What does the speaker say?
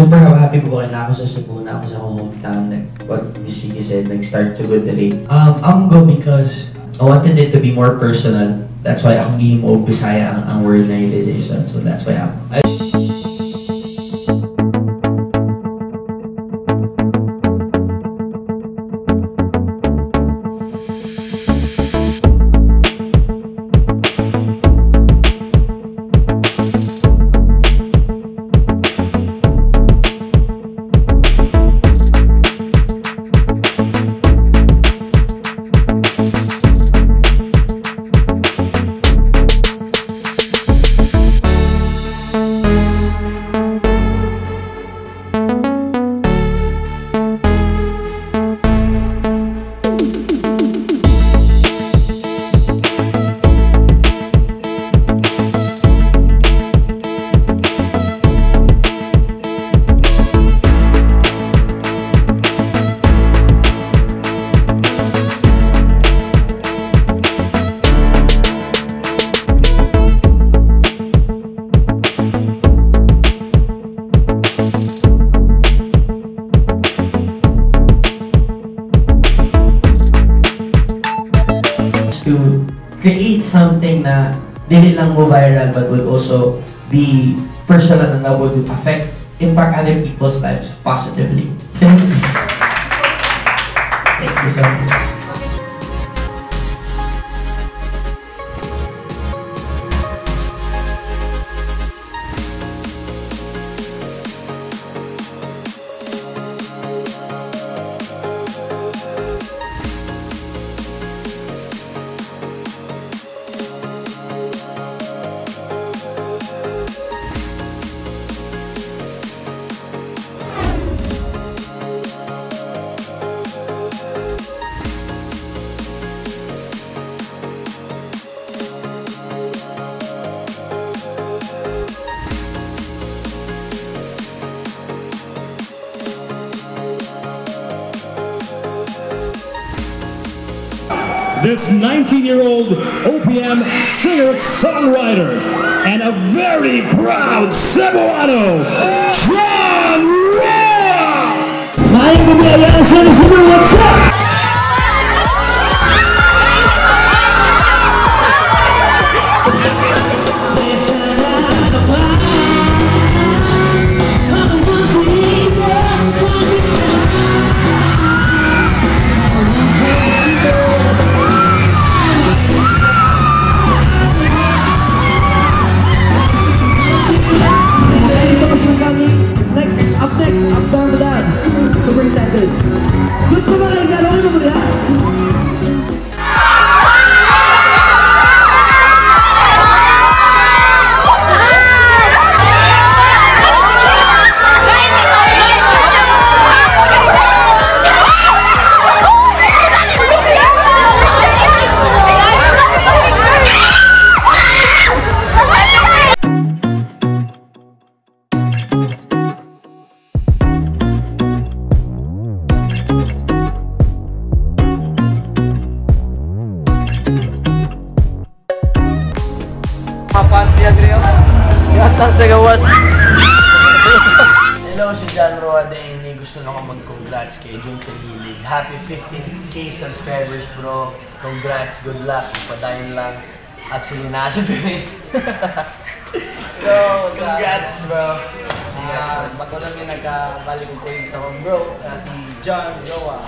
super happy po kayo na ako sa Cebu, na ako sa hometown. Like what Miss Shiki said, like start to good rate. Um, I'm go because I wanted it to be more personal. That's why akong gihim o Bisaya ang, ang word na realization. So that's why I'm... I, create something na dili lang mo viral but would also be personal and that would affect, impact other people's lives positively. Thank you. Thank you so much. This 19-year-old OPM singer-songwriter and a very proud Cebuano, John gabi, ayan sa Cebu, what's up? Gatang sa gawas. Hello, si John Roa Daily. Gusto lang ako mag-congrats kay Jun Felilig. Happy 15k subscribers, bro. Congrats, good luck. Padayon lang. Actually, nasa din. Hello, what's up? Congrats, bro. Ah, bago lang din nagkabalik ko yung sa mga bro, ah, si John Joa.